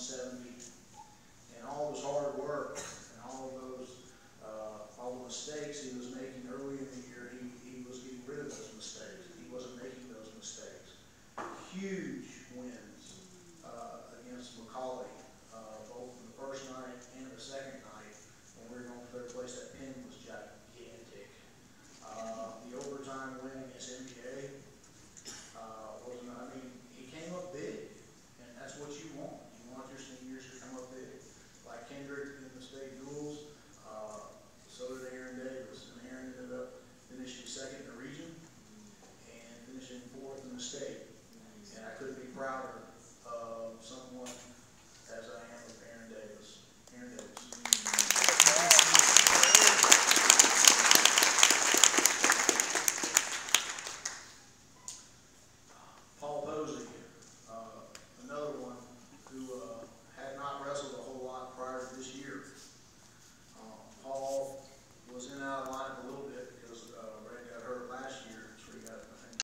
seventy. And all his hard work and all those, uh, all the mistakes he was making early in the year, he, he was getting rid of those mistakes. He wasn't making those mistakes. Huge wins, uh, against McCauley, uh, both in the first night and the second night. When we were going to third place, that pin was gigantic. Uh, the overtime win against NBA, uh, wasn't, I mean, he came up big, and that's what you You want seniors to come up big. Like Kendrick in the state duels, uh, so did Aaron Davis, and Aaron ended up finishing second in the region and finishing fourth in the state. And I couldn't be prouder